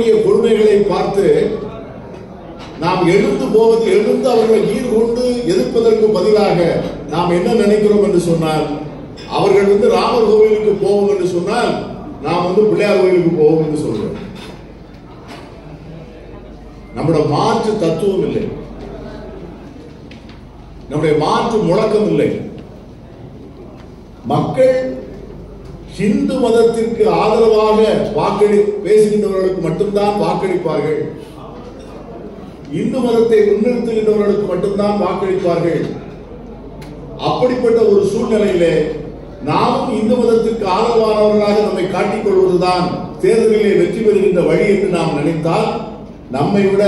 நடக்கக்கூடிய கொடுமைகளை பார்த்து நாம் எழுந்து போவது எழுந்து அவர்களை ஈர் கொண்டு எதிர்ப்பதற்கு பதிலாக நாம் என்ன நினைக்கிறோம் என்று சொன்னால் அவர்கள் வந்து ராமர் கோவிலுக்கு போவோம் என்று சொன்னால் நாம் வந்து பிள்ளையார் கோவிலுக்கு போவோம் என்று சொல்றோம். நம்முடைய மாற்று தத்துவம் இல்லை. நம்முடைய மாற்று முழக்கம் இல்லை. மக்கள் ஹிந்து மதத்திற்கு ஆதரவாக வாக்களி பேசுகின்றவர்களுக்கு மட்டும்தான் வாக்களிப்பார்கள். இந்து மதத்தை முன்னிறுத்துகின்றவர்களுக்கு மட்டும்தான் வாக்களிப்பார்கள். அப்படிப்பட்ட ஒரு சூழ்நிலையிலே நாமும் இந்து மதத்திற்கு ஆதரவானவர்களாக நம்மை காட்டிக் கொள்வதுதான் தேர்தலிலே வெற்றி பெறுகின்ற வழி என்று நாம் நினைத்தால் நம்மை விட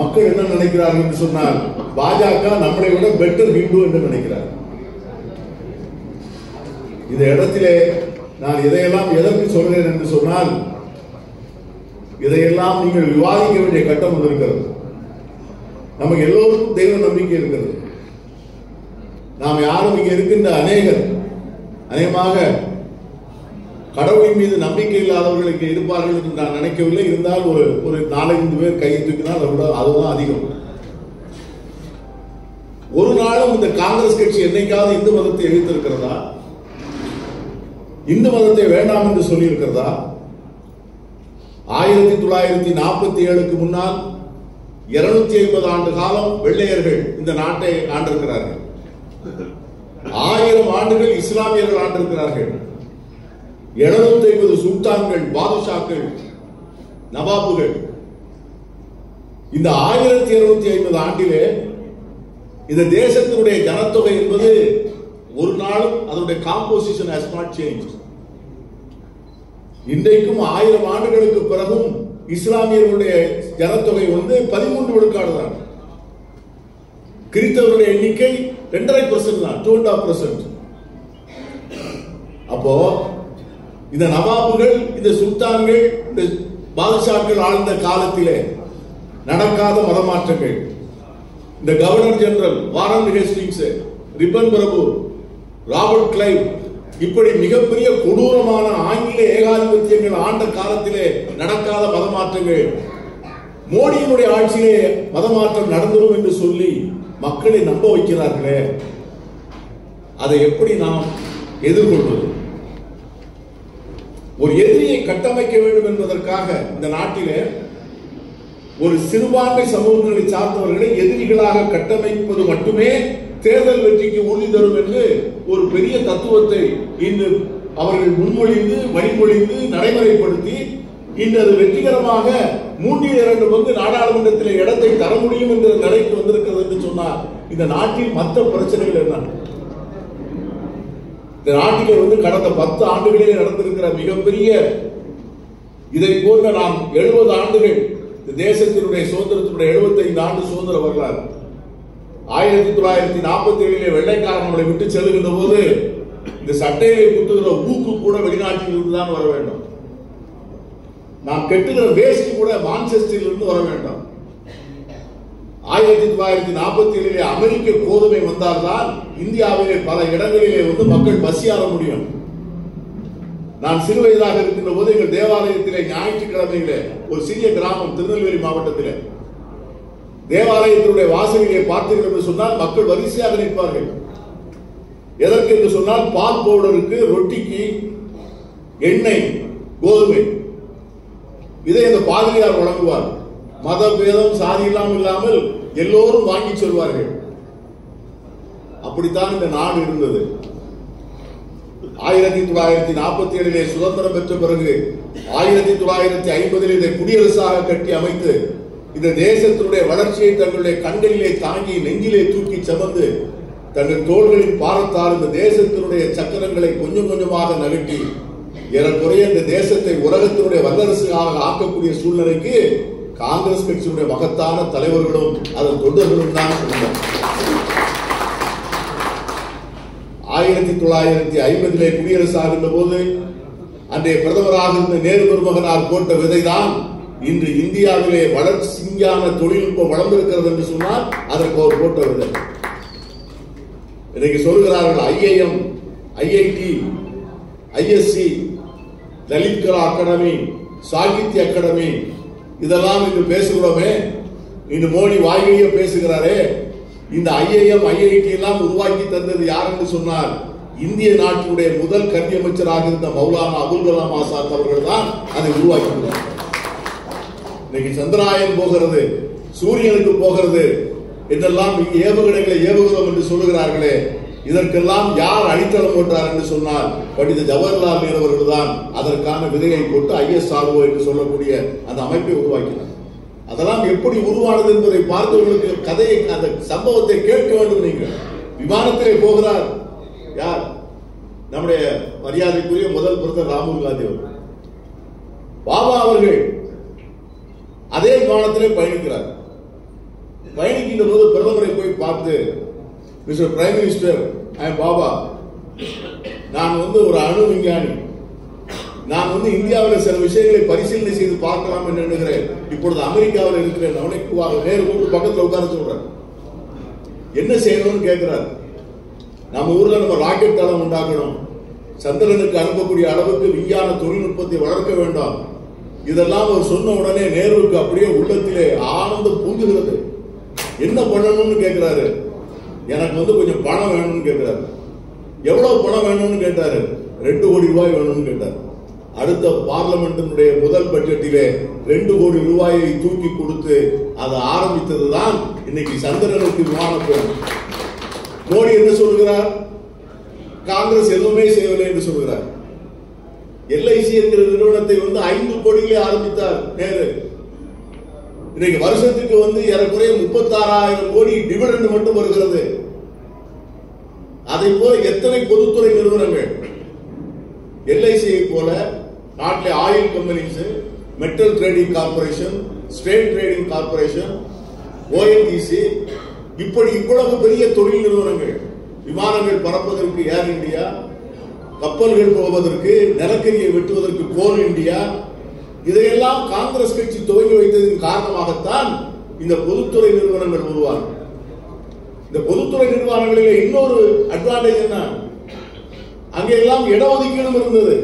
மக்கள் என்ன நினைக்கிறார்கள் என்று சொன்னால் பாஜக நம்மளை விட பெட்டர் ஹிந்து என்று நினைக்கிறார். இந்த இடத்திலே நான் இதையெல்லாம் எதற்கு சொல்கிறேன் என்று சொன்னால் இதையெல்லாம் நீங்கள் விவாதிக்க வேண்டிய கட்டம் இருக்கிறது. நமக்கு எல்லோருக்கும் தெய்வ நம்பிக்கை இருக்கிறது. நாம் யாரும் இங்கே இருக்கின்ற அநேகர் அநேகமாக கடவுளின் மீது நம்பிக்கை இல்லாதவர்களுக்கு இருப்பார்கள் என்று நான் நினைக்கவில்லை. இருந்தால் ஒரு ஒரு நாலஞ்சு பேர் கையை தூக்கினால் அதை விட அதுதான் அதிகம். ஒரு நாளும் இந்த காங்கிரஸ் கட்சி என்னைக்காவது இந்து மதத்தை எழுத்திருக்கிறதா இந்து மதத்தை வேண்டாம் என்று சொல்லி இருக்கிறதா ஆயிரத்தி தொள்ளாயிரத்தி நாற்பத்தி ஏழுக்கு முன்னால் இருநூத்தி ஐம்பது ஆண்டு காலம் வெள்ளையர்கள் இந்த நாட்டை ஆண்டிருக்கிறார்கள். ஆயிரம் ஆண்டுகள் இஸ்லாமியர்கள் ஆண்டிருக்கிறார்கள். எழுநூத்தி ஐம்பது சுல்தான்கள் பாதுஷாக்கள் நவாபுகள். இந்த ஆயிரத்தி இருநூத்தி ஐம்பது ஆண்டிலே இந்த தேசத்தினுடைய ஜனத்தொகை என்பது ஒரு நாளும் அதனுடைய காம்போசிஷன் ஹஸ் நாட் சேஞ்ச் இன்றைக்கும் ஆயிரம் ஆண்டுகளுக்கு பிறகும் இஸ்லாமியர்களுடைய ஜனத்தொகை வந்து பதிமூன்று விழுக்காடு தான் கிறிஸ்தவருடைய எண்ணிக்கை ரெண்டரை பர்சன்ட் தான் டூ அண்ட் ஆஃப் பர்சன்ட் அப்போ இந்த நவாபுகள் இந்த சுல்தான்கள் இந்த பாதுஷாக்கள் ஆழ்ந்த காலத்திலே நடக்காத மதமாற்றங்கள். இந்த governor general Warren Hastings Ripon பிரபு ராபர்ட் கிளைவ் இப்படி மிகப்பெரிய கொடூரமான ஆங்கில ஏகாதிபத்தியங்கள் ஆண்ட காலத்திலே நடக்காத மதமாற்றங்கள். மோடியினுடைய ஆட்சியிலே மதமாற்றம் நடந்துடும் என்று சொல்லி மக்களை நம்ப வைக்கிறார்களே. அதை எப்படி நாம் எதிர்கொள்வது? ஒரு எதிரியை கட்டமைக்க வேண்டும் என்பதற்காக இந்த நாட்டிலே ஒரு சிறுபான்மை சமூகங்களை சார்ந்தவர்களை எதிரிகளாக கட்டமைப்பது மட்டுமே தேர்தல் வெற்றிக்கு உறுதி தரும் என்று ஒரு பெரிய தத்துவத்தை இன்று அவர்கள் முன்மொழிந்து வழிமொழிந்து நடைமுறைப்படுத்தி இன்று அது வெற்றிகரமாக மூன்றில் இரண்டு பங்கு நாடாளுமன்றத்தில் இடத்தை தர முடியும் என்ற நிலைக்கு வந்திருக்கிறது என்று சொன்னார் இந்த நாட்டில் மற்ற பிரச்சனைகள் என்ன? இந்த நாட்டிலே வந்து கடந்த பத்து ஆண்டுகளிலே நடந்திருக்கிற மிகப்பெரிய இதை போன்ற நாம் எழுபது ஆண்டுகள் இந்த தேசத்தினுடைய சுதந்திரத்தினுடைய 75 ஆண்டு சுதந்திர வரலாறு ஆயிரத்தி தொள்ளாயிரத்தி நாற்பத்தி ஏழிலே வெள்ளைக்காரன் நம்மளை விட்டு செல்லுகின்ற போது இந்த சட்டையை குத்துகிற ஊக்கு கூட வெளிநாட்டில் இருந்து தான் வர வேண்டும். நாம் கெட்டுகிற வேஸ்ட் கூட மான்செஸ்டரில் இருந்து வர வேண்டும். ஆயிரத்தி தொள்ளாயிரத்தி நாற்பத்தி ஏழிலே அமெரிக்க கோதுமை வந்தால்தான் இந்தியாவிலே பல இடங்களிலே வந்து மக்கள் பசியாற முடியும். நான் சிறு வயதாக இருக்கின்ற போது எங்கள் தேவாலயத்திலே ஞாயிற்றுக்கிழமையிலே ஒரு சிறிய கிராமம் திருநெல்வேலி மாவட்டத்திலே தேவாலயத்தினுடைய வாசலிலே பார்த்தீர்கள் என்று சொன்னால் மக்கள் வரிசையாக நிற்பார்கள். எதற்கு என்று சொன்னால் பால் பவுடருக்கு ரொட்டிக்கு எண்ணெய் கோதுமை. இதை இந்த பாதிரியார் வழங்குவார். மத பேதம் சாதி இல்லாமல் இல்லாமல் எல்லோரும் வாங்கி செல்வார்கள். அப்படித்தான் இந்த நாடு இருந்தது. ஆயிரத்தி தொள்ளாயிரத்தி நாற்பத்தி ஏழிலே சுதந்திரம் பெற்ற பிறகு ஆயிரத்தி தொள்ளாயிரத்தி ஐம்பதில் இதை குடியரசாக கட்டி அமைத்து இந்த தேசத்தினுடைய வளர்ச்சியை தங்களுடைய கண்களிலே தாங்கி நெஞ்சிலே தூக்கி சமந்து தங்கள் தோள்களின் பாரத்தால் இந்த தேசத்தினுடைய சக்கரங்களை கொஞ்சம் கொஞ்சமாக நகட்டி ஏறக்குறைய இந்த தேசத்தை உலகத்தினுடைய வல்லரசுகளாக ஆக்கக்கூடிய சூழ்நிலைக்கு காங்கிரஸ் கட்சியுடைய மகத்தான தலைவர்களும் அதன் தொண்டர்களும் தான் ஆயிரத்தி தொள்ளாயிரத்தி ஐம்பதிலே குடியரசு ஆகின்ற போது அன்றைய பிரதமராக இருந்த நேரு பெருமகனார் போட்ட விதைதான் இன்று இந்தியாவிலே வளர்ச்சியான தொழில்நுட்பம் வளர்ந்திருக்கிறது என்று சொன்னால் அதற்கு அவர் போட்ட இன்னைக்கு சொல்கிறார்கள் IIM IIT ISC Lalit Kala academy Sahitya academy இதெல்லாம் இன்று பேசுகிறோமே. இன்று மோடி வாயிலேயே பேசுகிறாரே. இந்த ஐஐஎம் ஐஐடி எல்லாம் உருவாக்கி தந்தது யார் என்று சொன்னார் இந்திய நாட்டினுடைய முதல் கல்வி அமைச்சராக இருந்த மௌலானா அபுல் கலாம் ஆசாத் அவர்கள் தான் அதை உருவாக்கியுள்ளார். இன்னைக்கு சந்திராயன் போகிறது சூரியனுக்கு போகிறது இதெல்லாம் ஏவுகணைகளை ஏவுகிறோம் என்று சொல்லுகிறார்களே இதற்கெல்லாம் யார் அடித்தளம் போட்டார் என்று சொன்னால் பண்டித ஜவஹர்லால் நேரு அவர்கள் தான் அதற்கான விதையை போட்டு ஐஎஸ்ஆர்ஓ என்று சொல்லக்கூடிய அந்த அமைப்பை உருவாக்கினார். அதெல்லாம் எப்படி உருவானது என்பதை பார்த்தவர்களுக்கு கதையை அந்த சம்பவத்தை கேட்க வேண்டும் நீங்கள். விமானத்திலே போகிறார். யார்? நம்முடைய மரியாதைக்குரிய முதல் பிரதமர் ராகுல் காந்தி அவர்கள். பாபா அவர்கள் அதே விமானத்திலே பயணிக்கிறார். பயணிக்கின்ற போது பிரதமரை போய் பார்த்து மிஸ்டர் பிரைம் மினிஸ்டர் ஐ பாபா. நான் வந்து ஒரு அணு விஞ்ஞானி. நான் வந்து இந்தியாவில் சில விஷயங்களை பரிசீலனை செய்து பார்க்கலாம் என்று எண்ணுகிறேன். இப்பொழுது அமெரிக்காவில் இருக்கிறேன் அவனுக்கு வா- நேரு கூட்டு பக்கத்தில் உட்கார சொல்றேன் என்ன செய்யணும்னு கேட்கிறார். நம்ம ஊர்ல நம்ம ராக்கெட் தளம் உண்டாக்கணும். சந்திரனுக்கு அனுப்பக்கூடிய அளவுக்கு விஞ்ஞான தொழில்நுட்பத்தை வளர்க்க வேண்டாம். இதெல்லாம் அவர் சொன்ன உடனே நேருவுக்கு அப்படியே உள்ளத்திலே ஆனந்தம் பூந்துகிறது. என்ன பண்ணணும்னு கேட்கிறாரு? எனக்கு வந்து கொஞ்சம் பணம் வேணும்னு கேட்கிறாரு. எவ்வளவு பணம் வேணும்னு கேட்டாரு? ரெண்டு கோடி ரூபாய் வேணும்னு கேட்டார். அடுத்த பார்லமெண்டினுடைய முதல் பட்ஜெட்டிலே ரெண்டு கோடி ரூபாயை தூக்கி கொடுத்து அதை ஆரம்பித்தது தான் இன்னைக்கு சந்திரனுக்கு விமானம் போகும் மோடி என்ன சொல்கிறார் காங்கிரஸ் எதுவுமே செய்யவில்லை என்று சொல்கிறார் எல்ஐசி என்கிற நிறுவனத்தை வந்து ஐந்து கோடியிலே ஆரம்பித்தார் நேரு. இன்னைக்கு வருஷத்துக்கு வந்து ஏறக்குறைய முப்பத்தாறாயிரம் கோடி டிவிடெண்ட் மட்டும் வருகிறது. அதை போல எத்தனை பொதுத்துறை நிறுவனங்கள்? எல்ஐசியை போல நாட்டில் oil companies metal trading corporation state trading corporation ONGC இப்படி இவ்வளவு பெரிய தொழில் நிறுவனங்கள் விமானங்கள் பறப்பதற்கு ஏர் இந்தியா கப்பல்கள் போவதற்கு நிலக்கரியை வெட்டுவதற்கு கோல் இந்தியா. இதையெல்லாம் காங்கிரஸ் கட்சி துவங்கி வைத்ததின் காரணமாகத்தான் இந்த பொதுத்துறை நிறுவனங்கள் உருவாகும் இந்த பொதுத்துறை நிறுவனங்களில் இன்னொரு அட்வான்டேஜ் என்ன? அங்கெல்லாம் இடஒதுக்கீடும் இருந்தது.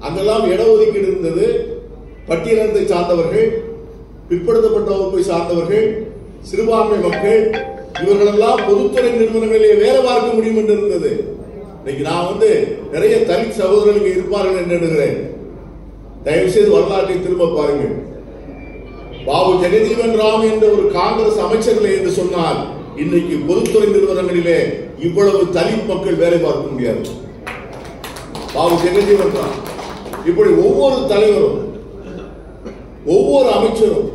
அங்கெல்லாம் இடஒதுக்கீடு இருந்தது. பட்டியலத்தை சார்ந்தவர்கள் பிற்படுத்தப்பட்ட வகுப்பை சார்ந்தவர்கள் சிறுபான்மை மக்கள் இவர்களெல்லாம் பொதுத்துறை நிறுவனங்களிலே வேலை பார்க்க முடியும் என்று இருந்தது. இன்னைக்கு நான் வந்து நிறைய தனி சகோதரர்கள் இருப்பார்கள் என்று எண்ணுகிறேன். தயவு செய்து வரலாற்றை திரும்ப பாருங்கள். பாபு ஜெகஜீவன் ராம் என்ற ஒரு காங்கிரஸ் அமைச்சர்களை என்று சொன்னால் இன்னைக்கு பொதுத்துறை நிறுவனங்களிலே இவ்வளவு தலித் மக்கள் வேலை பார்க்க முடியாது. பாபு ஜெகஜீவன் ராம். இப்படி ஒவ்வொரு தலைவரும் ஒவ்வொரு அமைச்சரும்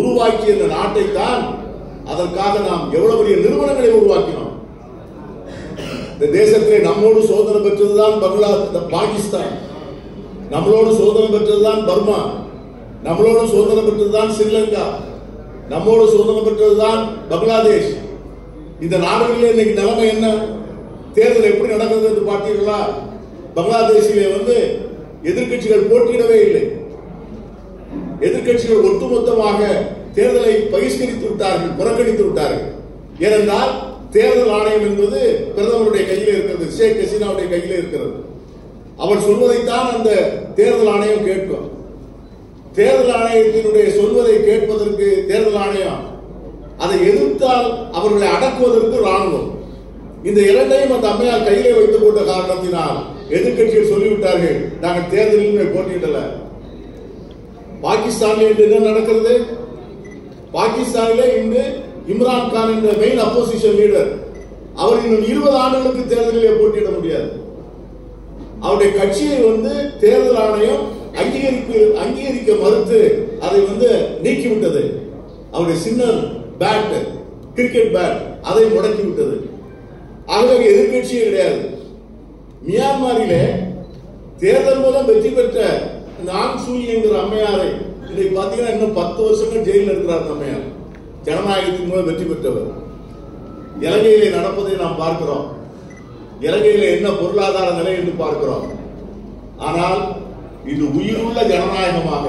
உருவாக்கிய இந்த நாட்டை தான் அதற்காக நாம் எவ்வளவு பெரிய நிறுவனங்களை உருவாக்கினோம். இந்த தேசத்திலே நம்மோடு சோதனை பெற்றதுதான் பங்களா பாகிஸ்தான். நம்மளோடு சோதனை பெற்றதுதான் பர்மா. நம்மளோடு சோதனை பெற்றதுதான் ஸ்ரீலங்கா. நம்மோடு சோதனை பெற்றதுதான் பங்களாதேஷ். இந்த நாடுகளில் இன்னைக்கு நிலைமை என்ன? தேர்தல் எப்படி நடக்கிறது என்று பார்த்தீர்களா? பங்களாதேஷிலே வந்து எதிர்க்கட்சிகள் போட்டியிடவே இல்லை. எதிர்க்கட்சிகள் ஒட்டுமொத்தமாக தேர்தலை பகிஷ்கரித்து விட்டார்கள் புறக்கணித்து விட்டார்கள். ஏனென்றால் தேர்தல் ஆணையம் என்பது பிரதமருடைய கையில் இருக்கிறது ஷேக் ஹசீனாவுடைய கையில் இருக்கிறது. அவர் சொல்வதைத்தான் அந்த தேர்தல் ஆணையம் கேட்கும். தேர்தல் ஆணையத்தினுடைய சொல்வதை கேட்பதற்கு தேர்தல் ஆணையம் அதை எதிர்த்தால் அவர்களை அடக்குவதற்கு ராணுவம் இந்த இரண்டையும் அந்த அம்மையார் கையிலே வைத்துக் கொண்ட காரணத்தினால் எதிர்கட்சிகள் சொல்லிவிட்டார்கள் நாங்கள் தேர்தலில் போட்டியிடல பாகிஸ்தானில் இன்று என்ன நடக்கிறது? பாகிஸ்தானிலே இன்று இம்ரான் கான் என்ற மெயின் அப்போசிஷன் லீடர் அவர் இன்னும் இருபது ஆண்டுகளுக்கு தேர்தலிலே போட்டியிட முடியாது. அவருடைய கட்சியை வந்து தேர்தல் ஆணையம் அங்கீகரிப்பு அங்கீகரிக்க மறுத்து அதை வந்து நீக்கிவிட்டது. அவருடைய சின்னல் பேட் கிரிக்கெட் பேட் அதை முடக்கி விட்டது ஆகவே எதிர்கட்சியே கிடையாது. மியான்மரிலே தேர்தல் மூலம் வெற்றி பெற்ற இந்த ஆங் சூயி என்கிற அம்மையாரை இன்னைக்கு பாத்தீங்கன்னா இன்னும் பத்து வருஷங்கள் ஜெயிலில் இருக்கிறார் அம்மையார். ஜனநாயகத்தின் மூலம் வெற்றி பெற்றவர். இலங்கையிலே நடப்பதை நாம் பார்க்கிறோம். இலங்கையில என்ன பொருளாதார நிலை என்று பார்க்கிறோம். ஆனால் இது உயிருள்ள ஜனநாயகமாக.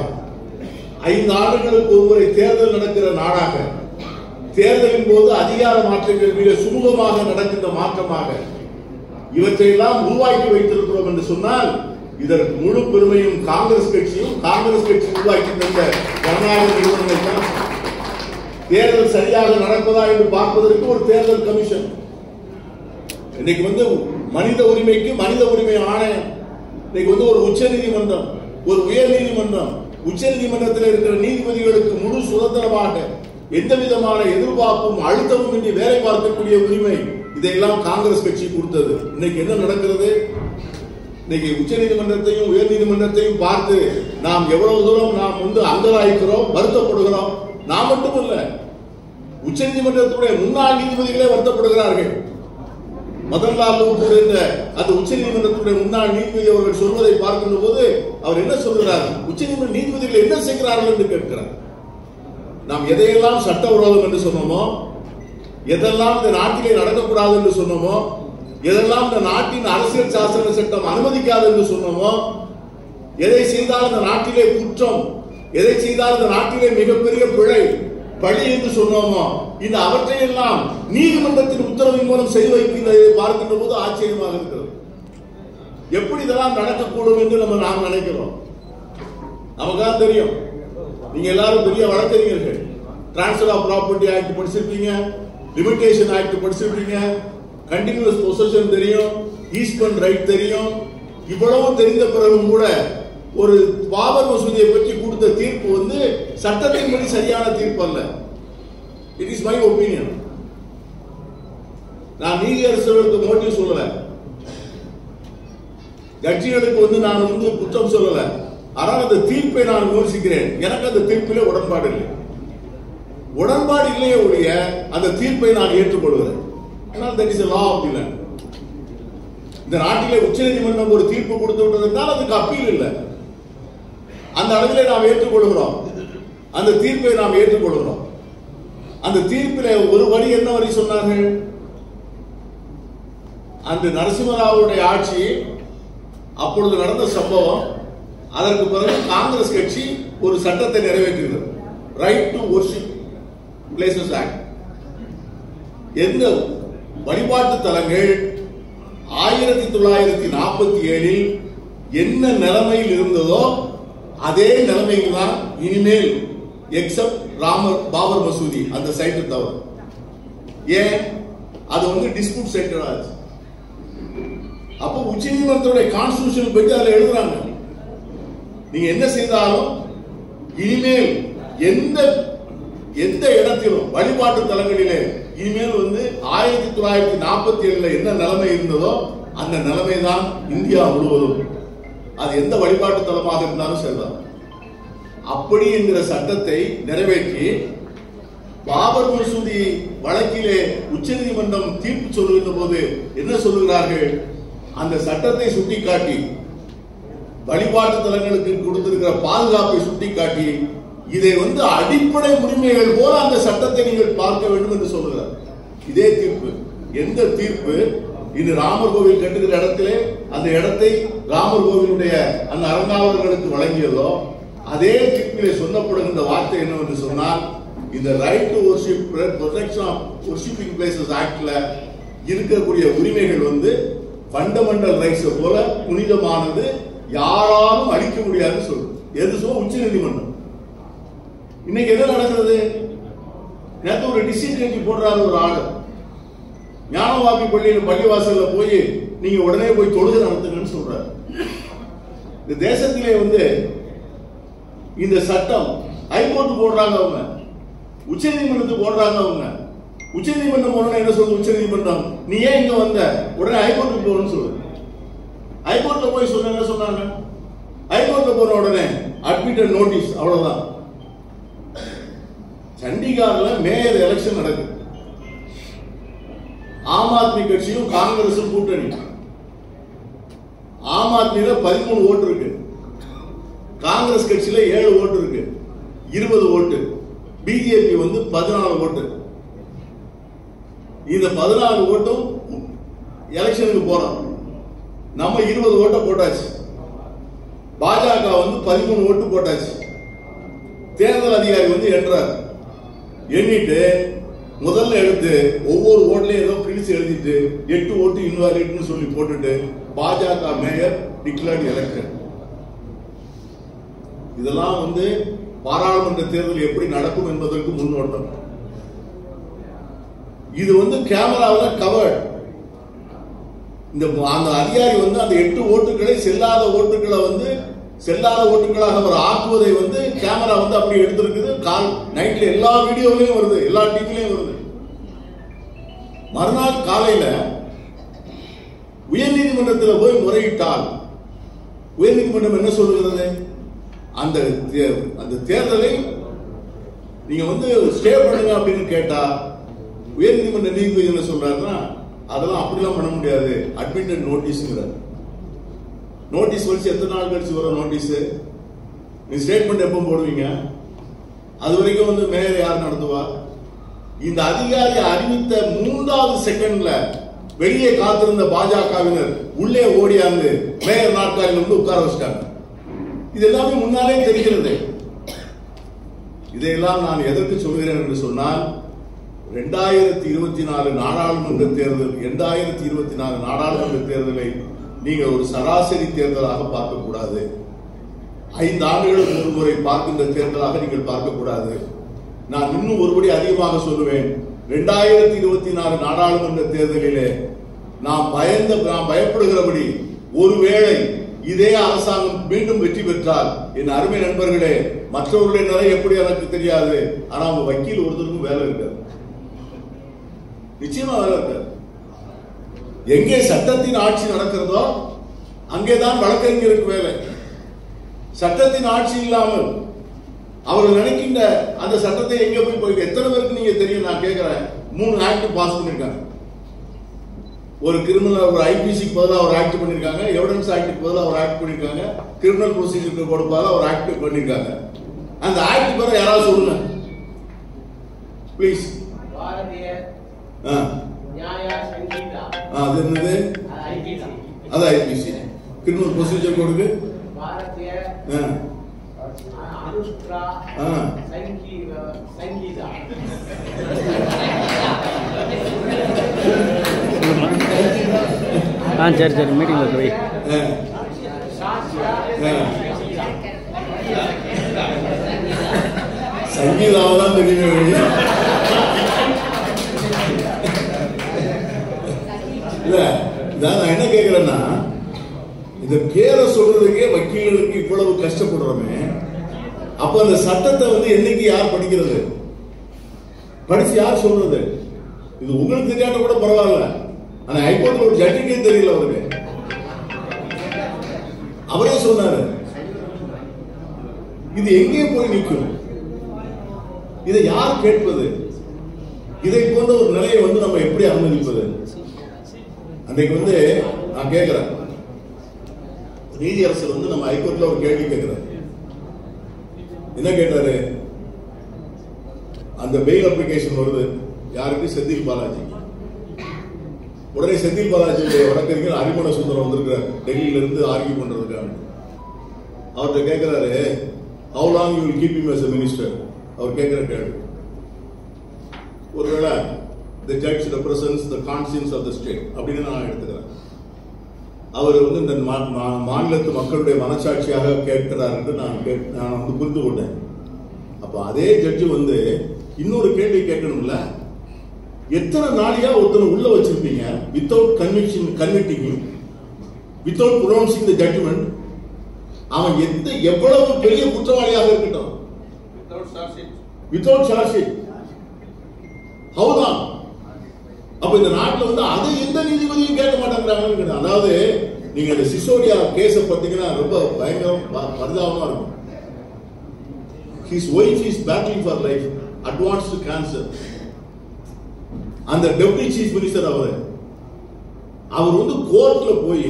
ஐந்து ஆண்டுகளுக்கு ஒருமுறை தேர்தல் நடக்கிற நாடாக தேர்தலின் போது அதிகார மாற்றங்கள் மிக சுமூகமாக நடக்கின்ற மாற்றமாக. இவற்றையெல்லாம் உருவாக்கி வைத்திருக்கிறோம் என்று சொன்னால் இதற்கு முழு பெருமையும் காங்கிரஸ் கட்சியும் காங்கிரஸ் கட்சி உருவாக்கி தந்த ஜனநாயக நிறுவனங்கள் தான் தேர்தல் சரியாக நடப்பதா என்று பார்ப்பதற்கு ஒரு தேர்தல் கமிஷன். இன்னைக்கு வந்து மனித உரிமைக்கு மனித உரிமை ஆணையம். இன்னைக்கு வந்து ஒரு உச்ச நீதிமன்றம் ஒரு உயர் நீதிமன்றம். உச்ச நீதிமன்றத்தில் இருக்கிற நீதிபதிகளுக்கு முழு சுதந்திரமாக எந்த விதமான எதிர்பார்ப்பும் அழுத்தமும் இன்றி வேலை பார்க்கக்கூடிய உரிமை இதையெல்லாம் காங்கிரஸ் கட்சி கொடுத்தது. இன்னைக்கு என்ன நடக்கிறது? இன்னைக்கு உச்ச நீதிமன்றத்தையும் உயர் நீதிமன்றத்தையும் பார்த்து நாம் எவ்வளவு தூரம் நாம் வந்து அங்கலாய்க்கிறோம் வருத்தப்படுகிறோம். நான் மட்டும் இல்லை நீதிமன்றத்துடைய முன்னாள் நீதிபதிகளே வருத்தப்படுகிறார்கள். மதன்லால் லோகூர் என்ற அந்த உச்ச நீதிமன்றத்துடைய முன்னாள் நீதிபதி அவர்கள் சொல்வதை பார்க்கின்ற போது அவர் என்ன சொல்கிறார்? உச்ச நீதிமன்ற நீதிபதிகள் என்ன செய்கிறார்கள் என்று கேட்கிறார். நாம் எதையெல்லாம் சட்டவிரோதம் என்று சொன்னோமோ எதெல்லாம் இந்த நாட்டிலே நடக்கக்கூடாது என்று சொன்னோமோ எதெல்லாம் இந்த நாட்டின் அரசியல் சாசன சட்டம் அனுமதிக்காது என்று சொன்னோமோ எதை செய்தால் இந்த நாட்டிலே குற்றம் எதை செய்தால் இந்த நாட்டிலே மிகப்பெரிய பிழை பழி என்று சொன்னோமோ இந்த அவற்றையெல்லாம் நீதிமன்றத்தின் உத்தரவின் மூலம் செய்து வைக்கிறதை பார்க்கின்ற போது ஆச்சரியமாக இருக்கிறது. எப்படி இதெல்லாம் நடக்கக்கூடும் என்று நம்ம நாம் நினைக்கிறோம். நமக்குதான் தெரியும். நீங்க எல்லாரும் பெரிய வழக்கறிஞர்கள். டிரான்ஸ்ஃபர் ஆஃப் ப்ராப்பர்ட்டி ஆக்ட் படிச்சிருப்பீங்க லிமிடேஷன் ஆக்ட் படிச்சிருப்பீங்க கண்டினியூஸ் பொசஷன் தெரியும் ஈஸ்ட்மன் ரைட் தெரியும் இவ்வளவும் தெரிந்த பிறகும் கூட ஒரு பாபர் மசூதியை பற்றி கொடுத்த தீர்ப்பு வந்து சட்டத்தின்படி சரியான தீர்ப்பு அல்ல. இட் இஸ் மை ஒப்பீனியன் நான் நீதியரசர்களுக்கு மோட்டிவ் சொல்லல. கட்சிகளுக்கு வந்து நான் வந்து குற்றம் சொல்லல. ஆனால் அந்த தீர்ப்பை நான் விமர்சிக்கிறேன். எனக்கு அந்த தீர்ப்பிலே உடன்பாடு இல்லை. உடன்பாடு இல்லையே ஒழிய அந்த தீர்ப்பை நான் ஏற்றுக்கொள்கிறேன். ஆனால் that is law of the land இந்த நாட்டிலே உச்சநீதிமன்றம் ஒரு தீர்ப்பு கொடுத்து விட்டதென்றால் அதுக்கு அப்பீல் இல்லை. அந்த அளவிலே நாம் ஏற்றுக்கொள்கிறோம். அந்த தீர்ப்பை நாம் ஏற்றுக்கொள்கிறோம். அந்த தீர்ப்பிலே ஒரு வரி என்ன வரி சொன்னார்கள்? அந்த நரசிம்மராவுடைய ஆட்சி அப்பொழுது நடந்த சம்பவம் அதற்கு பிறகு காங்கிரஸ் கட்சி ஒரு சட்டத்தை நிறைவேற்றுகிறது right to worship places act எந்த வழிபாட்டு தலங்கள் ஆயிரத்தி தொள்ளாயிரத்தி நாற்பத்தி ஏழில் என்ன நிலைமையில் இருந்ததோ அதே நிலைமைக்கு தான் இனிமேல் எக்ஸப்ட் ராமர் பாபர் மசூதி அந்த சைட்டு தவிர ஏன்? அது வந்து டிஸ்பியூட் சென்டர் ஆச்சு அப்போ உச்ச நீதிமன்றத்துடைய கான்ஸ்டியூஷன் பற்றி அதில் எழுதுறாங்க. நீங்க என்ன செய்தாலும் இனிமேல் எந்த எந்த இடத்திலும் வழிபாட்டு தலங்களிலே இனிமேல் வந்து ஆயிரத்தி தொள்ளாயிரத்தி நாற்பத்தி ஏழுல என்ன நிலைமை இருந்ததோ அந்த நிலைமை தான் இந்தியா முழுவதும். அது எந்த வழிபாட்டு தலமாக இருந்தாலும் சரிதான் அப்படி என்கிற சட்டத்தை நிறைவேற்றி பாபர் மசூதி வழக்கிலே உச்சநீதிமன்றம் தீர்ப்பு சொல்லுகின்ற போது என்ன சொல்லுகிறார்கள்? அந்த சட்டத்தை சுட்டிக்காட்டி வழிபாட்டு தலங்களுக்கு கொடுத்திருக்கிற பாதுகாப்பை சுட்டிக்காட்டி இதை வந்து அடிப்படை உரிமைகள் போல அந்த சட்டத்தை நீங்கள் பார்க்க வேண்டும் என்று சொல்லுகிறார். இதே தீர்ப்பு. எந்த தீர்ப்பு? இது ராமர் கோவில் கட்டுகிற இடத்திலே அந்த இடத்தை ராமர் கோவிலுடைய அந்த அறங்காவலர்களுக்கு வழங்கியதோ அதே கிட்னிலே சொல்லப்படுகின்ற வார்த்தை என்னவென்று சொன்னால் இந்த right to worship protection of worshipping places ஆக்ட்ல இருக்கக்கூடிய உரிமைகள் வந்து ஃபண்டமெண்டல் ரைட்ஸ் போல புனிதமானது யாராலும் அழிக்க முடியாதுன்னு சொல்லுது. எது சொல்ல உச்ச நீதிமன்றம். இன்னைக்கு என்ன நடக்கிறது? நேற்று ஒரு டிசிஷன் போடுறாரு ஒரு ஆளு. ஞானவாபி பள்ளியில் பள்ளிவாசல்ல போய் நீங்க உடனே போய் தொழுது நடத்துங்கன்னு சொல்றாரு. இந்த தேசத்திலே வந்து இந்த சட்டம் ஹைகோர்ட் போடுறாங்க அவங்க. உச்ச நீதிமன்றத்துக்கு போடுறாங்க அவங்க. உச்ச நீதிமன்றம் என்ன சொல்லுது உச்ச நீதிமன்றம். நீ ஏன் இங்க வந்த? உடனே ஹைகோர்ட்டுக்கு போகணும்னு சொல்லுது ஹைகோர்ட்ல போய் சொன்ன என்ன சொன்னாங்க? ஹைகோர்ட்ல போன உடனே அட்மிட்டட் நோட்டீஸ் அவ்வளவுதான். சண்டிகார்ல மேயர் எலெக்ஷன் நடக்குது. ஆம் ஆத்மி கட்சியும் காங்கிரஸும் கூட்டணி. ஆம் ஆத்மியில பதிமூணு ஓட்டு இருக்கு. காங்கிரஸ் கட்சியில ஏழு ஓட்டு இருக்கு. இருபது ஓட்டு. பிஜேபி வந்து பதினாலு ஓட்டு. இந்த பதினாலு ஓட்டும் எலெக்ஷனுக்கு போறோம் நம்ம இருபது ஓட்டை போட்டாச்சு. பாஜக வந்து பதிமூணு ஓட்டு போட்டாச்சு. தேர்தல் அதிகாரி வந்து எண்றார் எண்ணிட்டு முதல்ல எடுத்து ஒவ்வொரு ஓட்லயும் ஏதோ கிழிச்சு எழுதிட்டு எட்டு ஓட்டு இன்வாலிட்னு சொல்லி போட்டுட்டு பாஜக மேயர் டிக்ளேர்ட் எலெக்ஷன் இதெல்லாம் வந்து பாராளுமன்ற தேர்தல் எப்படி நடக்கும் என்பதற்கு முன்னோட்டம். இது வந்து கேமராவில் கவர்ட் இந்த அந்த அதிகாரி வந்து அந்த எட்டு ஓட்டுகளை செல்லாத ஓட்டுகளை வந்து செல்லாத ஓட்டுகளாக அவர் ஆக்குவதை வந்து கேமரா வந்து அப்படி எடுத்திருக்குது. கால் நைட்ல எல்லா வீடியோலையும் வருது எல்லா டிவிலையும் வருது. மறுநாள் காலையில உயர்நீதிமன்றத்தில் போய் முறையிட்டால் உயர் நீதிமன்றம் என்ன சொல்லுகிறது? அந்த அந்த தேர்தலை நீங்க வந்து ஸ்டே பண்ணுங்க அப்படின்னு கேட்டா உயர்நீதிமன்ற நீதிபதி என்ன சொல்றாருன்னா அதெல்லாம் அப்படிலாம் பண்ண முடியாது. அட்மிட்டட் நோட்டீஸ்ங்கிறார் நோட்டீஸ் வச்சு எத்தனை நாள் கழிச்சு வரும் நோட்டீஸ் நீ ஸ்டேட்மெண்ட் எப்போ போடுவீங்க? அது வரைக்கும் வந்து மேயர் யார் நடத்துவா? இந்த அதிகாரி அறிவித்த மூன்றாவது செகண்ட்ல வெளியே காத்திருந்த பாஜகவினர் உள்ளே ஓடியாந்து மேயர் நாற்காலில் வந்து உட்கார வச்சிட்டாங்க. இது எல்லாமே முன்னாலே தெரிகிறது. இதையெல்லாம் நான் எதற்கு சொல்கிறேன் என்று சொன்னால் ரெண்டாயிரத்தி இருபத்தி நாலு நாடாளுமன்ற தேர்தல் இரண்டாயிரத்தி இருபத்தி நாலு நாடாளுமன்ற தேர்தலை நீங்கள் ஒரு சராசரி தேர்தலாக பார்க்கக்கூடாது. ஐந்து ஆண்டுகளுக்கு ஒரு முறை பார்க்கின்ற தேர்தலாக நீங்கள் பார்க்கக்கூடாது நான் இன்னும் ஒருபடி அதிகமாக சொல்லுவேன். ரெண்டாயிரத்தி இருபத்தி நாலு நாடாளுமன்ற தேர்தலிலே நாம் பயந்த நாம் பயப்படுகிறபடி ஒருவேளை இதே அரசாங்கம் மீண்டும் வெற்றி பெற்றால் என் அருமை நண்பர்களே மற்றவர்களுடைய நிலை எப்படி எனக்கு தெரியாது. ஆனா அவங்க வக்கீல் ஒருத்தருக்கும் வேலை இருக்காது. நிச்சயமா வேலை இருக்காது. எங்கே சட்டத்தின் ஆட்சி நடக்கிறதோ அங்கேதான் வழக்கறிஞருக்கு வேலை. சட்டத்தின் ஆட்சி இல்லாமல் அவர்கள் நினைக்கின்ற அந்த சட்டத்தை எங்க போய் போய் எத்தனை பேருக்கு நீங்க தெரியும்? நான் கேட்கிறேன் மூணு ஆக்ட் பாஸ் பண்ணிருக்காங்க. ஒரு கிரிமினல் ஒரு ஐபிசிக்கு பதிலாக ஒரு ஆக்ட் பண்ணிருக்காங்க. எவிடன்ஸ் ஆக்டுக்கு பதிலாக ஒரு ஆக்ட் பண்ணிருக்காங்க. கிரிமினல் ப்ரொசீஜருக்கு கூட பதிலாக ஒரு ஆக்ட் பண்ணிருக்காங்க. அந்த ஆக்ட் பேரை யாராவது சொல்லுங்க. ப்ளீஸ் அது என்னது? அதான் ஐபிசி கிரிமினல் ப்ரொசீஜர் கோடுக்கு ಭಾರತೀಯ ஆ, ಅನುಷ್ಠಾ ஆ. ಸಂಗೀತ ಸಂಗೀತ ஆ சரி சரி மீட்டிங்கில் போய் ஆ, ಶಾಸ್ತ್ರ ஆ. ಸಂಗೀತ சங்கீதாவை தான் தெரியுமே ஒழிய. இல்ல இதான் நான் என்ன கேக்குறேன்னா இந்த பேரை சொல்றதுக்கே வக்கீல்களுக்கு இவ்வளவு கஷ்டப்படுறோமே அப்ப அந்த சட்டத்தை வந்து என்னைக்கு யார் படிக்கிறது? படிச்சு யார் சொல்றது? இது உங்களுக்கு தெரியாத கூட பரவாயில்ல. ஆனா ஹைகோர்ட்ல ஒரு ஜட்ஜுக்கே தெரியல அவருக்கு. அவரே சொன்னாரு இது எங்கே போய் நிற்கும்? இதை யார் கேட்பது? இதை போன்ற ஒரு நிலையை வந்து நம்ம எப்படி அனுமதிப்பது? அன்றைக்கு வந்து நான் கேட்கிறேன். நீதியரசர் வந்து நம்ம ஹைகோர்ட்ல ஒரு கேள்வி கேட்கிறார். என்ன கேட்டாரு? அந்த பெயில் அப்ளிகேஷன் வருது. யாருக்கு? செந்தில் பாலாஜி. உடனே செந்தில் பாலாஜியுடைய வழக்கறிஞர் அரிமண சுந்தரம் வந்திருக்கிறார். டெல்லியில இருந்து ஆர்கியூ பண்றதுக்காக. அவர்கிட்ட கேட்கிறாரு how long you keep him as minister அவர் கேட்கிற கேள்வி. ஒருவேளை the judge represents the conscience of the state அப்படின்னு நான் எடுத்துக்கிறேன். அவர் வந்து இந்த மாநிலத்து மக்களுடைய மனசாட்சியாக கேட்கிறார் என்று நான் கேட் நான் வந்து புரிந்து கொண்டேன். அப்போ அதே ஜட்ஜு வந்து இன்னொரு கேள்வி கேட்கணும்ல? எத்தனை நாளையா ஒருத்தனை உள்ள வச்சிருப்பீங்க without conviction convicting without pronouncing the judgement அவன் எந்த எவ்வளவு பெரிய குற்றவாளியாக இருக்கட்டும்? வித்தவுட் சார்ஜ் ஷீட் ஹவுதான் அப்ப இந்த நாட்டுல வந்து அதை எந்த நீதிபதியும் கேட்க மாட்டாங்கிறாங்க அதாவது நீங்க இந்த சிசோடியா கேஸ பார்த்தீங்கன்னா ரொம்ப பயங்கரம் ப- பரிதாபமா இருக்கும். His wife is battling for life advanced cancer அந்த டெப்டி சீஃப் மினிஸ்டர் அவர் அவர் வந்து கோர்ட்ல போய்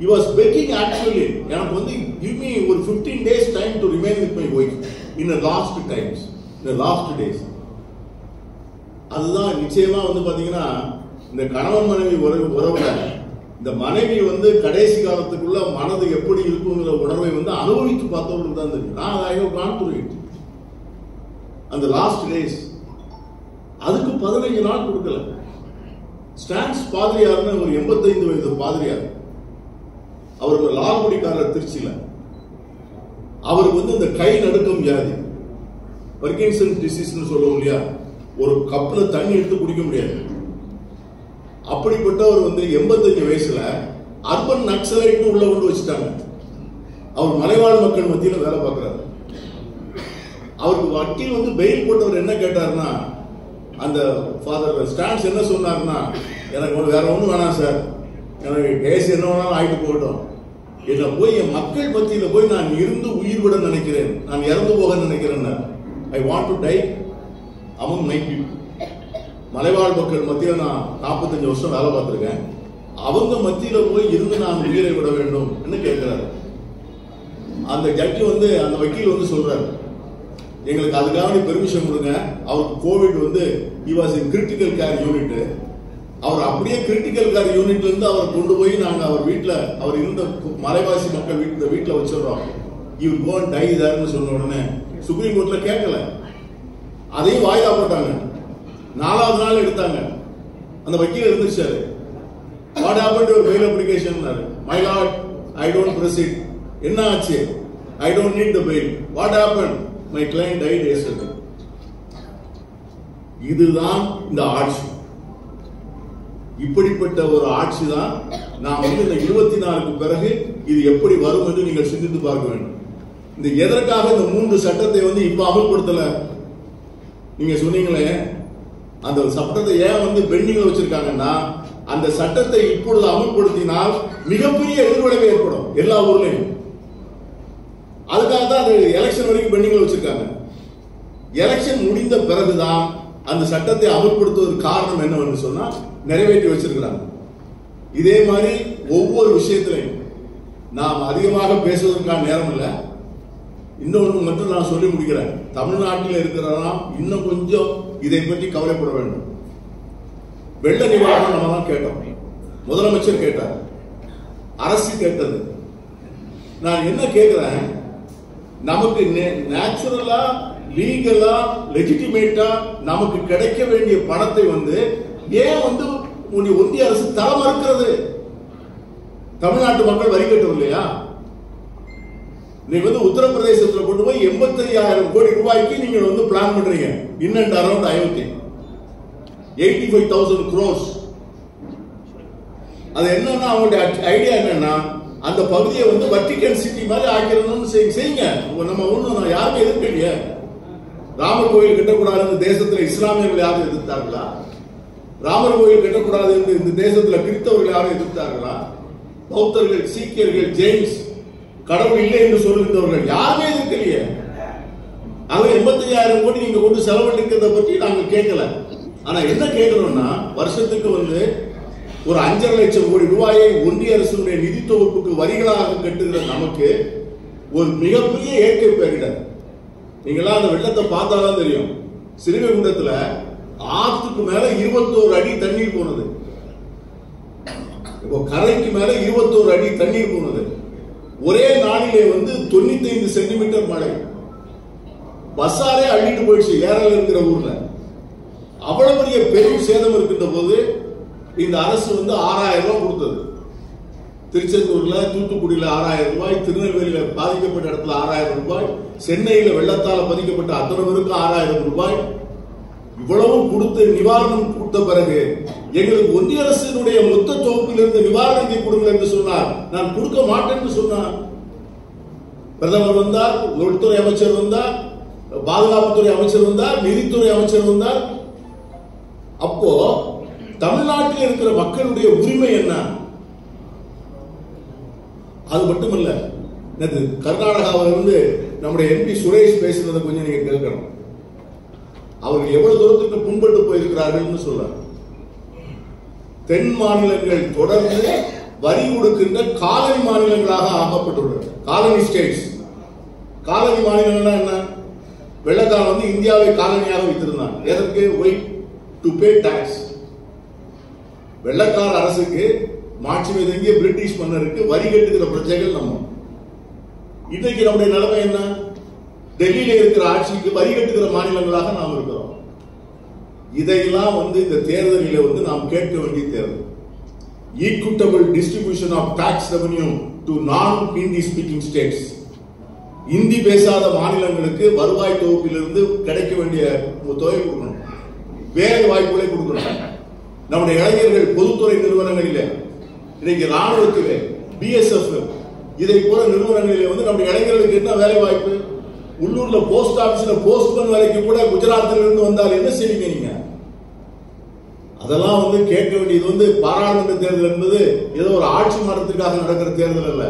இ வாஸ் பெக்கிங் ஆக்சுவலி எனக்கு வந்து கிவ் மீ ஒரு 15 days time to remain with my wife in the last times in days அதுதான் நிச்சயமா வந்து பாத்தீங்கன்னா இந்த கணவன் மனைவி உறவு உறவுல இந்த மனைவி வந்து கடைசி காலத்துக்குள்ள மனது எப்படி இருக்குங்கிற உணர்வை வந்து அனுபவித்து பார்த்தவங்களுக்கு தான் தெரியும். நான் ஐ கான் அந்த லாஸ்ட் டேஸ் அதுக்கு பதினஞ்சு நாள் கொடுக்கல. ஸ்டான்ஸ் பாதிரியார்னு ஒரு எண்பத்தைந்து வயது பாதிரியார். அவர் ஒரு லால்குடிக்காரர் திருச்சியில. அவருக்கு வந்து இந்த கை நடுக்கம் வியாதி. பர்கின்சன் டிசீஸ்னு சொல்லுவோம் இல்லையா? ஒரு கப்பில் தண்ணி எடுத்து குடிக்க முடியாது. அப்படிப்பட்டவர் வந்து எண்பத்தஞ்சு வயசுல அர்பன் நக்சலைட்னு உள்ள கொண்டு வச்சுட்டாங்க. அவர் மலைவாழ் மக்கள் மத்தியில வேலை பார்க்கிறாரு. அவருக்கு வக்கீல் வந்து பெயில் போட்டவர் என்ன கேட்டாருன்னா அந்த ஃபாதர் ஸ்டான்ஸ் என்ன சொன்னார்னா எனக்கு ஒண்ணு- வேற ஒண்ணும் வேணாம் சார். எனக்கு கேஸ் என்ன வேணாலும் ஆகிட்டு போகட்டும். இதில் போய் என் மக்கள் மத்தியில் போய் நான் இருந்து உயிர் விட நினைக்கிறேன். நான் இறந்து போக நினைக்கிறேன் I want to die among my people மலைவாழ் மக்கள் மத்தியில் நான் 45 வருஷம் வேலை பார்த்துருக்கேன். அவங்க மத்தியில போய் இருந்து நான் உயிரை விட வேண்டும் என்று கேட்கிறாரு. அந்த ஜட்ஜி வந்து அந்த வக்கீல் வந்து சொல்றாரு. எங்களுக்கு அதுக்காக பெர்மிஷன் கொடுங்க. அவருக்கு கோவிட் வந்து he was critical care unit அவர் அப்படியே கிரிட்டிக்கல் கேர் யூனிட்ல இருந்து அவர் கொண்டு போய் நாங்க அவர் வீட்டில் அவர் இருந்த மலைவாசி மக்கள் வீட்டு வீட்டில் வச்சிடுறோம். இவர் கோன் டை தாருன்னு சொன்ன உடனே சுப்ரீம் கோர்ட்ல கேட்கல. அதையும் வாயிலா போட்டாங்க. நாலாவது நாள் எடுத்தாங்க. அந்த வக்கீல் இருந்துச்சாரு. What happen to bail application my lord I don't proceed என்ன ஆச்சு? I don't need the bail what happen my client I days இதுதான் இந்த ஆட்சி. இப்படிப்பட்ட ஒரு ஆட்சி தான் நாம் வந்து இந்த இருபத்தி நாலுக்கு பிறகு இது எப்படி வரும் என்று நீங்கள் சிந்தித்து பார்க்க வேண்டும். இந்த எதற்காக இந்த மூன்று சட்டத்தை வந்து இப்ப அமல்படுத்தல? நீங்க சொன்னீங்களே அந்த சட்டத்தை ஏன் வந்து பெண்டிங்ல வச்சிருக்காங்கன்னா அந்த சட்டத்தை இப்பொழுது அமல்படுத்தினால் மிகப்பெரிய எதிர்விளைவு ஏற்படும் எல்லா ஊர்லயும். அதுக்காக தான் அது எலெக்ஷன் வரைக்கும் பெண்டிங்ல வச்சிருக்காங்க. எலெக்ஷன் முடிந்த பிறகுதான் அந்த சட்டத்தை அமல்படுத்துவதற்கு காரணம் என்னவென்று சொன்னா நிறைவேற்றி வச்சிருக்கிறாங்க. இதே மாதிரி ஒவ்வொரு விஷயத்திலையும் நாம் அதிகமாக பேசுவதற்கான நேரம் இல்லை. இன்னொன்று மட்டும் நான் சொல்லி முடிக்கிறேன். தமிழ்நாட்டில் இருக்கிறவங்க இன்னும் கொஞ்சம் இதை பற்றி கவலைப்பட வேண்டும். வெள்ள நிவாரணம் நம்ம தான் கேட்டோம். முதலமைச்சர் கேட்டார். அரசு கேட்டது. நான் என்ன கேட்கிறேன்? நமக்கு நேச்சுரலா லீகலா லெஜிட்டிமேட்டா நமக்கு கிடைக்க வேண்டிய பணத்தை வந்து ஏன் வந்து ஒன்றிய அரசு தர மறுக்கிறது? தமிழ்நாட்டு மக்கள் வரி கட்டணும் இல்லையா நீங்க வந்து உத்தரப்பிரதேசத்துல கொண்டு போய் எண்பத்தையாயிரம் கோடி ரூபாய்க்கு நீங்க வந்து பிளான் பண்றீங்க. In and around Ayodhya eighty five thousand crores அது என்னன்னா அவங்களுடைய ஐடியா என்னன்னா அந்த பகுதியை வந்து வட்டிகன் சிட்டி மாதிரி ஆக்கிடணும்னு செய்ய செய்யுங்க. நம்ம ஒன்றும் யாருமே எதிர்க்கலையே ராமர் கோயில் கட்டக்கூடாதுன்னு தேசத்துல இஸ்லாமியர்கள் யாரும் எதிர்த்தார்களா? ராமர் கோயில் கட்டக்கூடாது என்று இந்த தேசத்துல கிறிஸ்தவர்கள் யாரும் எதிர்த்தார்களா? பௌத்தர்கள் சீக்கியர்கள் ஜெயின்ஸ் கடவுள் இல்லை என்று சொல்லுகின்றவர்கள் யாருமே இருக்கலையே. ஆக எண்பத்தையாயிரம் கோடி நீங்க கொண்டு செலவழிக்கிறத பற்றி நாங்க கேட்கல. ஆனா என்ன கேட்கிறோம்னா வருஷத்துக்கு வந்து ஒரு அஞ்சரை லட்சம் கோடி ரூபாயை ஒன்றிய அரசுடைய நிதி தொகுப்புக்கு வரிகளாக கட்டுகிற நமக்கு ஒரு மிகப்பெரிய இயற்கை பேரிடர். நீங்களாம் அந்த வெள்ளத்தை பார்த்தாதான் தெரியும். சிறுவைகுண்டத்துல ஆத்துக்கு மேல இருபத்தோரு அடி தண்ணீர் போனது. இப்போ கரைக்கு மேல இருபத்தோரு அடி தண்ணீர் போனது. ஒரே நாளிலே வந்து தொண்ணூத்தி ஐந்து சென்டிமீட்டர் மழை. பஸ்ஸாரே அள்ளிட்டு போயிடுச்சு ஏரல் இருக்கிற ஊர்ல. அவ்வளவு பெரிய பெரும் சேதம் இருக்கின்ற போது இந்த அரசு வந்து ஆறாயிரம் ரூபாய் கொடுத்தது. திருச்செந்தூர்ல தூத்துக்குடியில ஆறாயிரம் ரூபாய் திருநெல்வேலியில பாதிக்கப்பட்ட இடத்துல ஆறாயிரம் ரூபாய் சென்னையில வெள்ளத்தால பாதிக்கப்பட்ட அத்தனை பேருக்கு ஆறாயிரம் ரூபாய். இவ்வளவும் கொடுத்து நிவாரணம் கொடுத்த பிறகு எங்களுக்கு ஒன்றிய அரசினுடைய மொத்த தொகுப்பிலிருந்து நிவாரணத்தை கொடுங்கள் என்று சொன்னார். நான் கொடுக்க மாட்டேன் என்று சொன்னார். பிரதமர் வந்தார் உள்துறை அமைச்சர் வந்தார் பாதுகாப்புத்துறை அமைச்சர் வந்தார் நிதித்துறை அமைச்சர் வந்தார். அப்போ தமிழ்நாட்டில் இருக்கிற மக்களுடைய உரிமை என்ன? அது மட்டுமல்ல கர்நாடகாவிலிருந்து கர்நாடகாவில் நம்முடைய எம்பி சுரேஷ் பேசுறதை கொஞ்சம் நீங்க கேட்கணும். அவர்கள் எவ்வளவு தூரத்துக்கு புண்பட்டு போயிருக்கிறார்கள் சொல்றாங்க. தென் மாநிலங்கள் தொடர்ந்து வரி கொடுக்கின்ற காலனி மாநிலங்களாக ஆகப்பட்டுள்ளது காலனி ஸ்டேட்ஸ் காலனி மாநிலங்கள்னா என்ன? வெள்ளக்காரன் வந்து இந்தியாவை காலனியாக வைத்திருந்தான். எதற்கு? ஒய் டு பே டாக்ஸ் வெள்ளக்கார அரசுக்கு மாட்சி மீதங்கிய பிரிட்டிஷ் மன்னருக்கு வரி கட்டுகிற பிரஜைகள் நம்ம. இன்றைக்கு நம்முடைய நிலைமை என்ன? டெல்லியில இருக்கிற ஆட்சிக்கு வரி கட்டுகிற மாநிலங்களாக நாம் இருக்கிறோம் இதையெல்லாம் வந்து இந்த தேர்தலில் வந்து நாம் கேட்க வேண்டிய தேர்தல். Equitable distribution of tax revenue to non Hindi speaking states Hindi பேசாத மாநிலங்களுக்கு வருவாய் தொகுப்பிலிருந்து கிடைக்க வேண்டிய தொகை கொடுக்கணும். வேலை வாய்ப்புகளை கொடுக்கணும். நம்முடைய இளைஞர்கள் பொதுத்துறை நிறுவனங்களில் இன்னைக்கு ராணுவத்திலே பிஎஸ்எஃப் இதை போல நிறுவனங்களிலே வந்து நம்முடைய இளைஞர்களுக்கு என்ன வேலை வாய்ப்பு? உள்ளூர்ல போஸ்ட் ஆபீஸ்ல போஸ்ட்மேன் வேலைக்கு கூட குஜராத்தில் இருந்து வந்தால் என்ன செய்வீங்க நீங்க? அதெல்லாம் வந்து கேட்க வேண்டியது வந்து பாராளுமன்ற தேர்தல் என்பது ஏதோ ஒரு ஆட்சி மாற்றத்துக்காக நடக்கிற தேர்தல் அல்ல.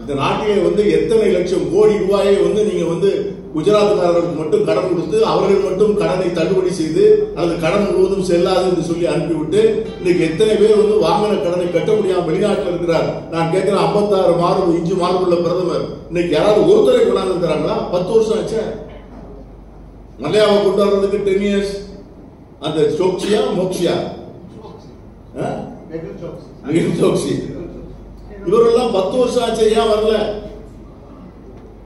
இந்த நாட்டிலே வந்து எத்தனை லட்சம் கோடி ரூபாயை வந்து நீங்க வந்து குஜராத்காரர்களுக்கு மட்டும் கடன் கொடுத்து அவர்கள் மட்டும் கடனை தள்ளுபடி செய்து அல்லது கடன் முழுவதும் செல்லாது என்று சொல்லி அனுப்பிவிட்டு இன்னைக்கு எத்தனை பேர் வந்து வாங்கின கடனை கட்ட முடியாமல் வெளிநாட்டில் இருக்கிறார். நான் கேட்கிறேன் ஐம்பத்தாறு மார்பு இஞ்சு மார்புள்ள பிரதமர். இன்னைக்கு யாராவது ஒருத்தரை கொண்டாந்து இருக்கிறாங்களா? பத்து வருஷம் ஆச்சு. மல்லையாவை கொண்டு வர்றதுக்கு டென் இயர்ஸ் அந்த சோக்சியா மோக்ஷியா? ஆ? சோக்சி இவரெல்லாம் பத்து வருஷம் ஆச்சு ஏன் வரல.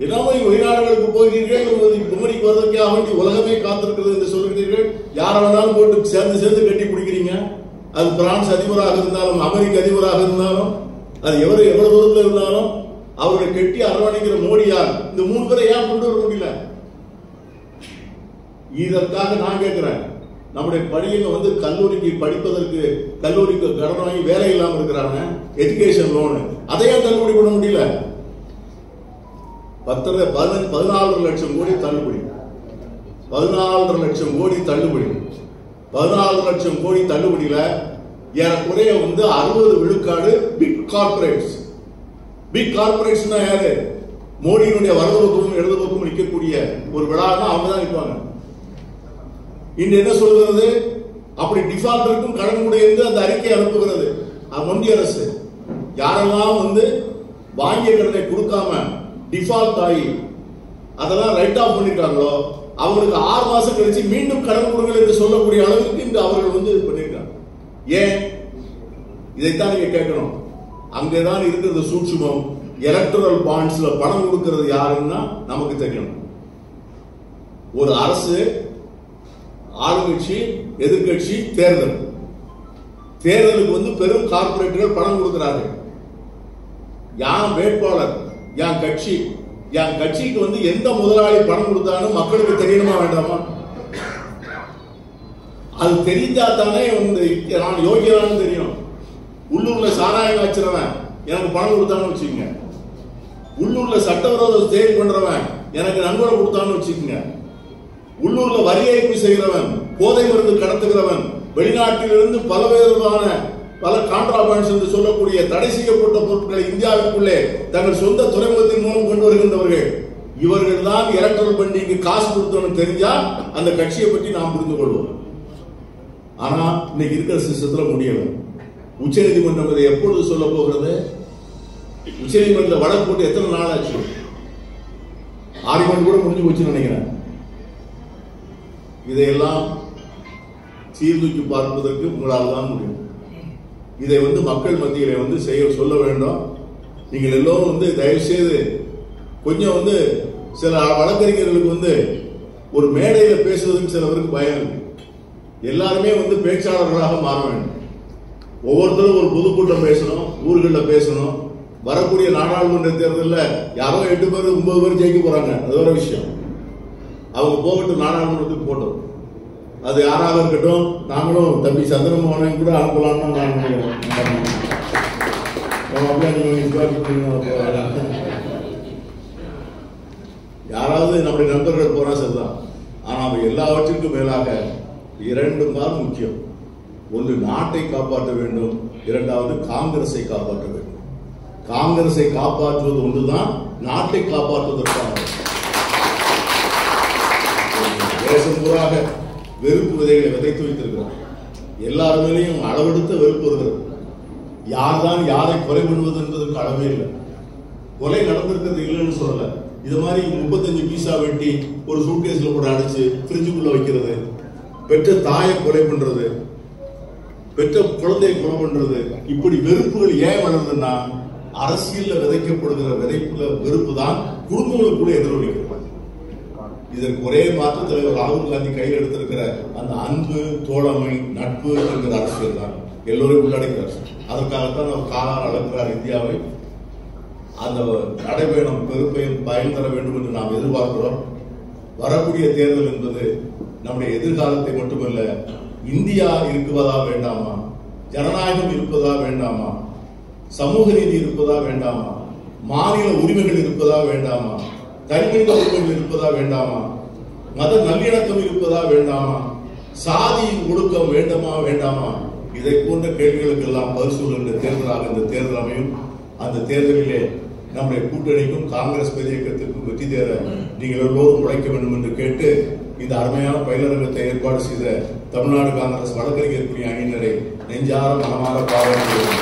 எல்லாமே வெளிநாடுகளுக்கு போகிறீர்கள் குமரிக்கு வருவதற்காக அவண்டி உலகமே காத்திருக்கிறது என்று சொல்கிறீர்கள் யாரை வேணாலும் போட்டு சேர்ந்து சேர்ந்து கட்டி பிடிக்கிறீங்க அது பிரான்ஸ் அதிபராக இருந்தாலும் அமெரிக்க அதிபராக இருந்தாலும் அது எவரு எவ்வளவு தூரத்தில் இருந்தாலும் அவர்களை கட்டி அரவணைக்கிற மோடியார் இந்த மூணு பேரை ஏன் கொண்டு வர முடியல? இதற்காக நான் கேட்கிறேன். நம்முடைய பணியில வந்து கல்லூரிக்கு படிப்பதற்கு கல்லூரிக்கு கடன் வாங்கி வேலை இல்லாமல் இருக்கிறாங்க. எஜுகேஷன் லோனு அதையும் தள்ளுபடி பண்ண முடியல? பத்தரை பதினஞ்சு பதினாலரை லட்சம் கோடி தள்ளுபடி. பதினாலரை லட்சம் கோடி தள்ளுபடி. பதினாலு லட்சம் கோடி தள்ளுபடியில ஏறக்குறைய வந்து அறுபது விழுக்காடு பிக் கார்பரேட்ஸ் பிக் கார்பரேட்ஸ்னா யாரு? மோடியினுடைய வலது பக்கமும் எழுது பக்கமும் நிற்கக்கூடிய ஒரு விழான்னா அவங்க தான் நிற்பாங்க இன்று என்ன சொல்கிறது அப்படி டிஃபால்டருக்கும் கடன் என்று அந்த அறிக்கை அனுப்புகிறது. ஒன்றிய அரசு. யாரெல்லாம் வந்து வாங்கிய கடனை கொடுக்காம டிஃபால்ட் ஆகி அதெல்லாம் ரைட் ஆஃப் பண்ணிருக்காங்களோ அவங்களுக்கு ஆறு மாசம் கழிச்சு மீண்டும் கடன் கொடுங்கள் என்று சொல்லக்கூடிய அளவுக்கு இன்று அவர்கள் வந்து இது பண்ணிருக்காங்க. ஏன்? இதைத்தான் நீங்க கேட்கணும். அங்கேதான் இருக்கிறது சூட்சுமம். எலக்ட்ரல் பாண்ட்ஸ்ல பணம் கொடுக்கிறது யாருன்னா நமக்கு தெரியும். ஒரு அரசு ஆளுங்கட்சி எதிர்கட்சி தேர்தல். தேர்தலுக்கு வந்து பெரும் கார்பரேட்டுகள் பணம் கொடுக்கிறார்கள். யான் வேட்பாளர் என் கட்சி என் கட்சிக்கு வந்து எந்த முதலாளி பணம் கொடுத்தாலும் மக்களுக்கு தெரியணுமா வேண்டாமா? அது தெரிஞ்சா தானே வந்து நான் யோகியதான்னு தெரியும். உள்ளூர்ல சாராயம் வச்சிருவேன் எனக்கு பணம் கொடுத்தான்னு வச்சுக்கோங்க. உள்ளூர்ல சட்டவிரோத செயல் பண்றவன் எனக்கு நண்பரை கொடுத்தான்னு வச்சுக்கோங்க. உள்ளூர்ல வரி ஏய்ப்பு செய்கிறவன் போதை மருந்து கடத்துகிறவன் வெளிநாட்டிலிருந்து பலவிதமான பல கான்ட்ராபான்ஸ் என்று சொல்லக்கூடிய தடை செய்யப்பட்ட பொருட்களை இந்தியாவிற்குள்ளே தங்கள் சொந்த துறைமுகத்தின் மூலம் கொண்டு வருகின்றவர்கள். இவர்கள் தான் எலக்ட்ரல் பண்டிகைக்கு காசு கொடுத்தோம்னு தெரிஞ்சா அந்த கட்சியை பற்றி நாம் புரிந்து கொள்வோம். ஆனா இன்னைக்கு இருக்கிற சிஸ்டத்துல முடியல. உச்சநீதிமன்றம் இதை எப்பொழுது சொல்ல போகிறது? உச்சநீதிமன்ற வழக்கு போட்டு எத்தனை நாள் ஆச்சு? ஆர்குமெண்ட் கூட முடிஞ்சு போச்சுன்னு நினைக்கிறேன். இதையெல்லாம் சீர்தூக்கி பார்ப்பதற்கு உங்களால் தான் முடியும். இதை வந்து மக்கள் மத்தியிலே வந்து செய்ய சொல்ல வேண்டும். நீங்கள் எல்லோரும் வந்து தயவு செய்து கொஞ்சம் வந்து சில வழக்கறிஞர்களுக்கு வந்து ஒரு மேடையில் பேசுவதற்கு சிலவருக்கு பயம் இருக்கு. எல்லாருமே வந்து பேச்சாளர்களாக மாற வேண்டும். ஒவ்வொருத்தரும் ஒரு பொதுக்கூட்டம் பேசணும் ஊர்களில் பேசணும். வரக்கூடிய நாடாளுமன்ற தேர்தலில் யாரோ எட்டு பேர் ஒன்பது பேர் ஜெயிக்க போறாங்க. அது ஒரு விஷயம். அவங்க போகட்டும் நாடாளுமன்றத்துக்கு போட்டோம் அது யாராக இருக்கட்டும் நாங்களும் தம்பி சந்திரமோகனையும் கூட அனுப்பலாம்னு நான் நினைக்கிறேன். யாராவது நம்முடைய நண்பர்கள் போனா சரிதான். ஆனால் அவை எல்லாவற்றிற்கும் மேலாக இரண்டும் தான் முக்கியம். ஒன்று நாட்டை காப்பாற்ற வேண்டும். இரண்டாவது காங்கிரஸை காப்பாற்ற வேண்டும். காங்கிரஸை காப்பாற்றுவது ஒன்றுதான் நாட்டை காப்பாற்றுவதற்கான தேசம் வெறுப்பு விதைகளை விதைத்து வைத்திருக்கிறார் எல்லார் மேலேயும் அளவெடுத்த வெறுப்பு வருகிறது யார் தான் யாரை கொலை பண்ணுவது என்பதற்கு அளவே இல்லை. கொலை நடந்திருக்கிறது இல்லைன்னு சொல்லல. இது மாதிரி முப்பத்தஞ்சு பீஸா வெட்டி ஒரு சூட்கேஸ்ல கூட அடைச்சு ஃப்ரிட்ஜுக்குள்ள வைக்கிறது பெற்ற தாயை கொலை பண்றது பெற்ற குழந்தையை கொலை பண்றது இப்படி வெறுப்புகள் ஏன் வளருதுன்னா அரசியல்ல விதைக்கப்படுகிற விதைப்புல வெறுப்பு தான் குடும்பங்களுக்குள்ள எதிரொலிக்கிறது. இதற்கு ஒரே மாற்று தலைவர் ராகுல் காந்தி கையில் எடுத்திருக்கிற அந்த அன்பு தோழமை நட்பு என்கிற அரசியல் தான். எல்லோரையும் உள்ளடக்கிற அரசியல் அதற்காகத்தான் அவர் காலால் அளக்கிறார் இந்தியாவை. அந்த நடைபயணம் பெருப்பையும் பயன் தர வேண்டும் என்று நாம் எதிர்பார்க்கிறோம். வரக்கூடிய தேர்தல் என்பது நம்முடைய எதிர்காலத்தை மட்டுமல்ல இந்தியா இருக்குவதா வேண்டாமா? ஜனநாயகம் இருப்பதா வேண்டாமா? சமூக நீதி இருப்பதா வேண்டாமா? மாநில உரிமைகள் இருப்பதா வேண்டாமா? தனிமனித உரிமைகள் இருப்பதா வேண்டாமா? மத நல்லிணக்கம் இருப்பதா வேண்டாமா? சாதி ஒடுக்கம் வேண்டுமா வேண்டாமா? இதை போன்ற கேள்விகளுக்கு எல்லாம் பதில் சொல்கின்ற தேர்தலாக இந்த தேர்தல் அமையும். அந்த தேர்தலிலே நம்முடைய கூட்டணிக்கும் காங்கிரஸ் பெரிய இயக்கத்திற்கும் வெற்றி தேர நீங்கள் எல்லோரும் உழைக்க வேண்டும் என்று கேட்டு இந்த அருமையான பயிலரங்கத்தை ஏற்பாடு செய்த தமிழ்நாடு காங்கிரஸ் வழக்கறிஞர் பிரிவு அணியினரை நெஞ்சார மனமாற பாராட்டுகிறேன்.